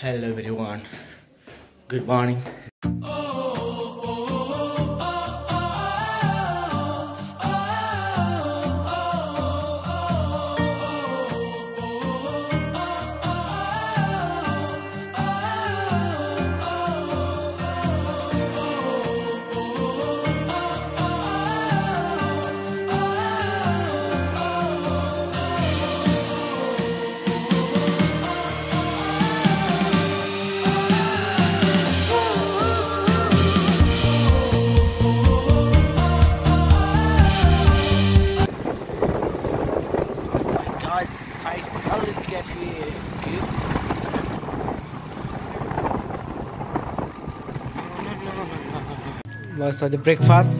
Hello everyone. Good morning. Oh. ल सधैँ breakfast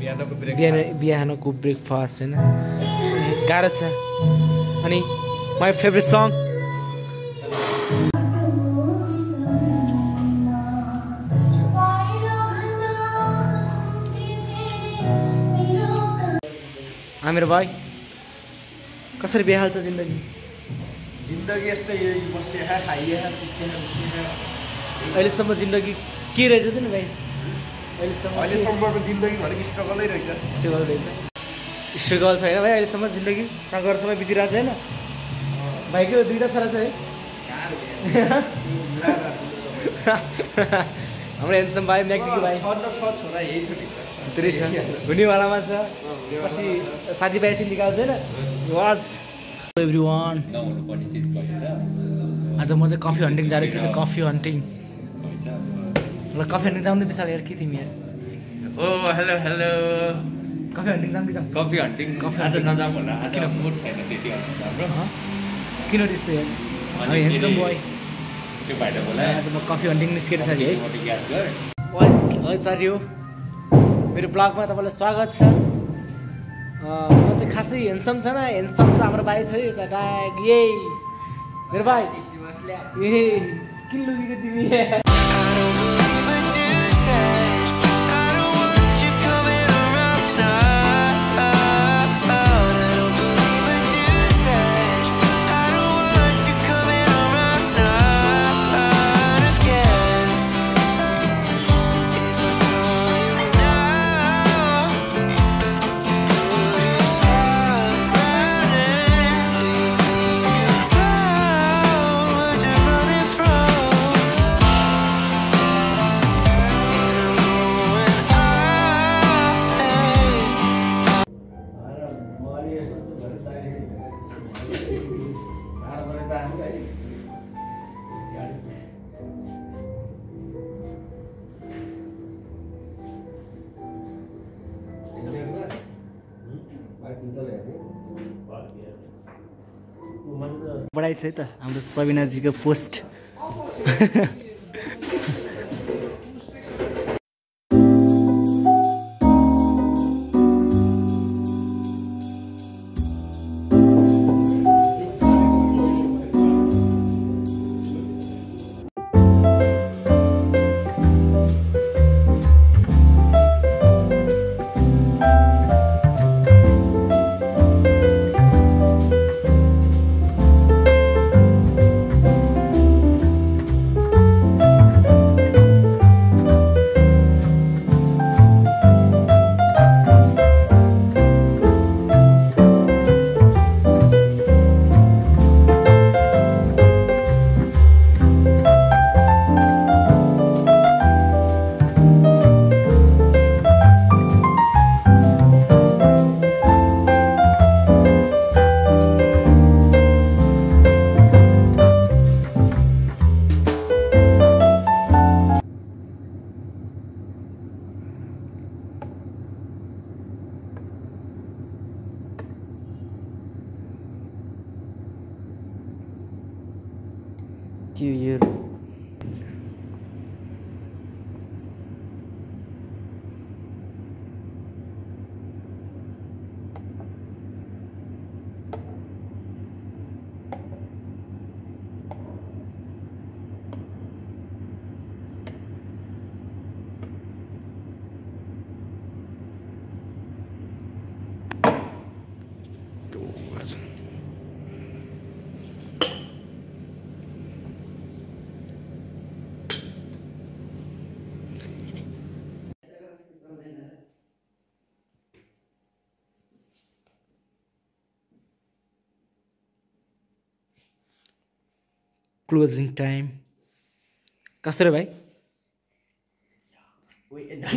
बिहानको बिहान बिहानको ब्रेकफास्ट होइन? गाह्रो छ। अनि माई फेभरेट सङ आमिर भाइ कसरी बिहाल्छ जिन्दगी? जिन्दगी यस्तै यही खाइया सुत्या उठ्या अहिलेसम्म जिन्दगी के रहेछ त नि भाइ? अहिलेसम्म अहिलेसम्मको जिन्दगी भनेको स्ट्रगलै रहेछ। स्ट्रगल रहेछ। स्ट्रगल छैन भाइ अहिलेसम्म जिन्दगी सङ्घर्षमा बितिरहेको छैन? भाइको दुइटा छोरा छ है? हाम्रो हेन्सम भाइ म्याग्दीको भाइ। छोरा यही छ हुनेवालामा छ। पछि साथीभाइसित निकाल्छ होइन? वाच एभ्री वान आज म चाहिँ कफी हन्टिङ जाँदैछु कफी हन्टिङ ल कफी हन्टिङ जाउँ न विशाल यार के तिमी यार ओ हेलो हेलो कफी हन्टिङ जाउँ कि जाउँ कफी हन्टिङ कफी आज। नजाउँ होला। किन? मुड छैन त्यति हाम्रो? किन त्यस्तो यार? फेरि बोय त्यो भाइले बोला आज म कफी हन्टिङ निस्केर छ है है साथी हो मेरो ब्लगमा तपाईँलाई स्वागत छ। खासै हेन्सम छैन हेन्सम त हाम्रो भाइ छ यता डाग यही मेरो भाइ। ए किन लुकेको तिमी। बढाइ छ है त हाम्रो सबिनाजीको पोस्ट। त्यो यो क्लोजिङ टाइम कस्तो रे भाइ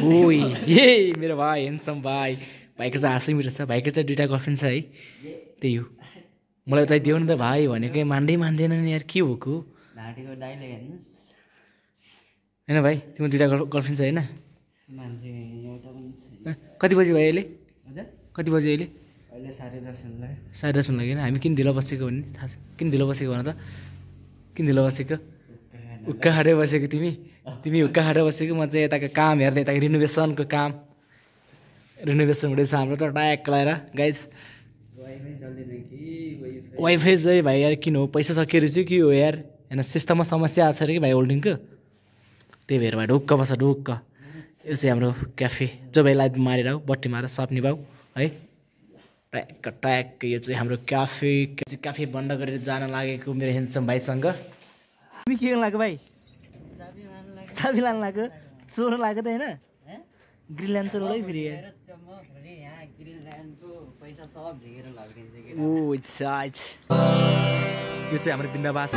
ओइ ए मेरो भाइ हेन्सम भाइ भाइको चाहिँ हाँसै मिठो छ भाइको चाहिँ दुइटा गर्लफ्रेन्ड छ है त्यही हो मलाई उता देऊ नि त भाइ भनेकै मान्दै मान्दैन नि यार के भएको होइन भाइ तिम्रो दुइटा गर्ल गर्लफ्रेन्ड छ होइन कति बजी भयो अहिले हजुर कति बजी अहिले अहिले साढे दस साढे दस हुन लाग्यो हामी किन ढिलो बसेको भने थाहा छ किन ढिलो बसेको भन त किन ढिलो बसेको? उक्का खाँदै बसेको तिमी? तिमी हुक्का खाँदै बसेको? म चाहिँ यताको काम हेर्दै यता रिनोभेसनको काम। रिनोभेसन हुँदैछ हाम्रो त ट्याक लगाएर गाइज वाइफाई चाहिँ भाइ यार किन हो? पैसा सकिएर चाहिँ के हो यार? होइन सिस्टममा समस्या आएको छ अरे कि भाइ होल्डिङको? त्यही भएर भाइ ढुक्क बस्छ ढुक्क। यो चाहिँ हाम्रो क्याफे जो भाइ लाइट मारेर बत्ती मारेर सप्ने भाउ है? ट्याक ट्याक यो चाहिँ हाम्रो क्याफे क्याफे बन्द गरेर जान लागेको मेरो हेन्सम भाइसँग तिमी के गर्नु लाग्यो भाइ चाबी लानु लाग्यो चोर लाग्यो त होइन ग्रिल्यान्ड चोर होला है फेरि ओ इच्छा यो चाहिँ हाम्रो बिन्दाबास